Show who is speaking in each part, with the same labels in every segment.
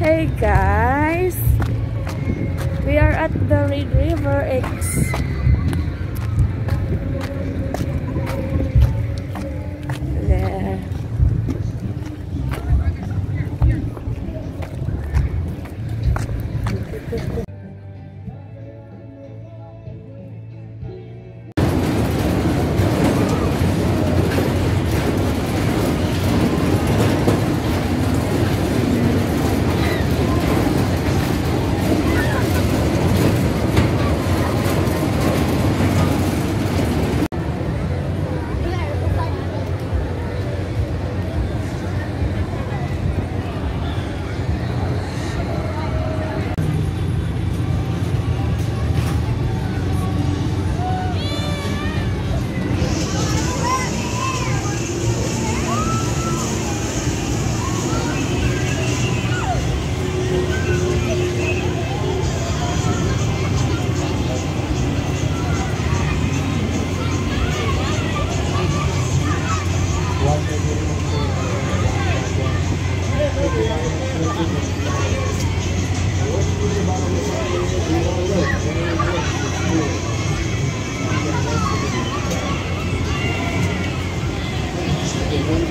Speaker 1: Hey guys, we are at the Red River
Speaker 2: Ex.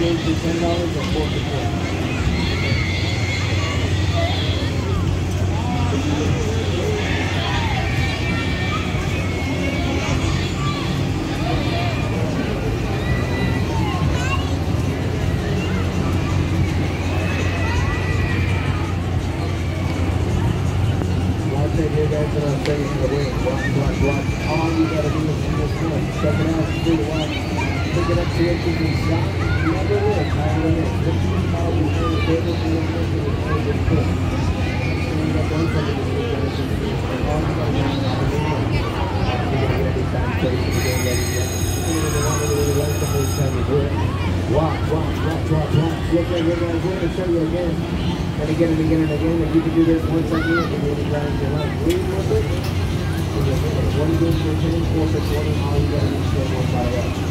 Speaker 2: Game for ten dollars or four ten. Watch guys, watch, watch. All you gotta do is this. Check it out, do the watch. Pick to you can got one second to can one show you again. And again and again and again. If you can do this a year, you really drive your life. One good for 10, four for 20, all you gotta do is one by one.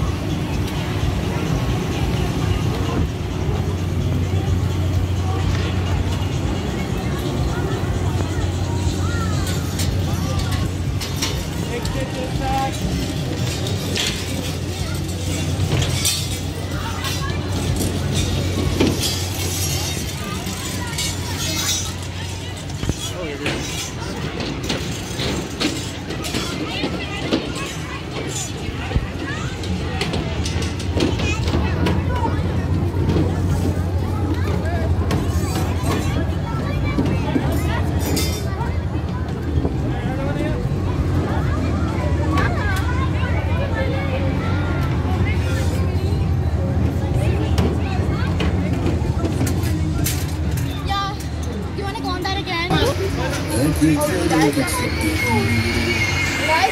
Speaker 3: Why is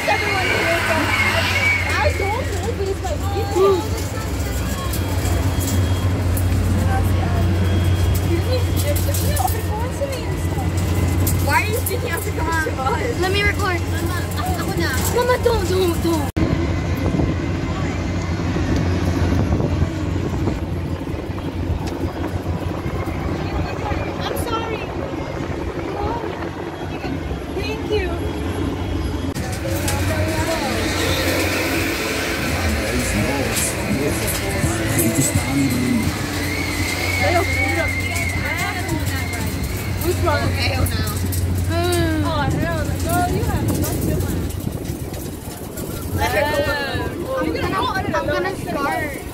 Speaker 3: everyone here so mad? I don't know these like Why are you speaking after come on? Let me record. Mama, ako na. Mama, don't, don't, don't. Who's wrong? Hell no. Oh, hell no. You have. I'm gonna, I'm gonna start.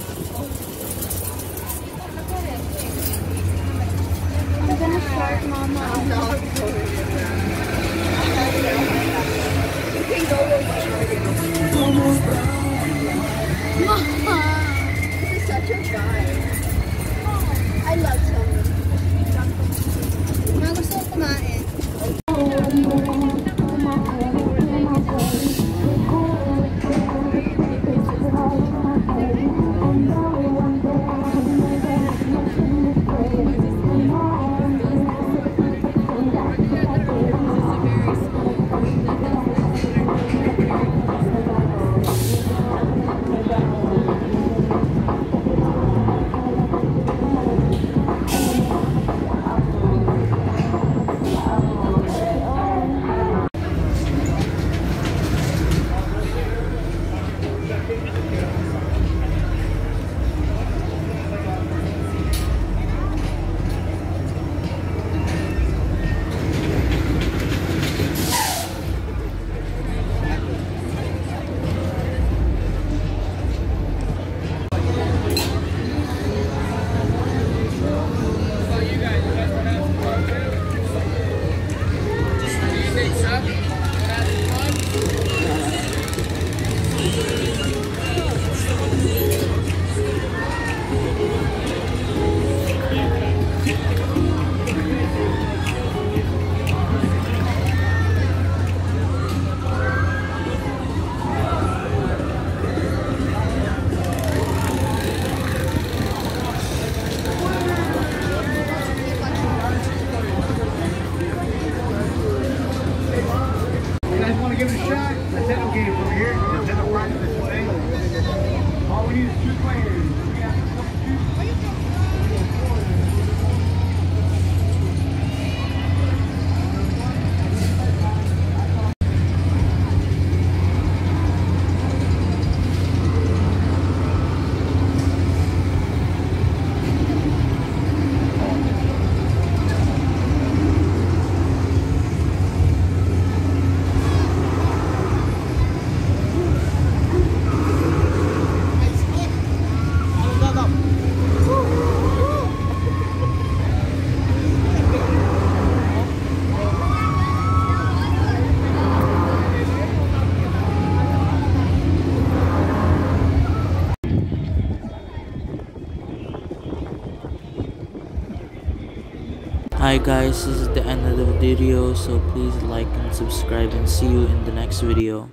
Speaker 4: Hi guys, this is the end of the video, so please like and subscribe and see you in the next video.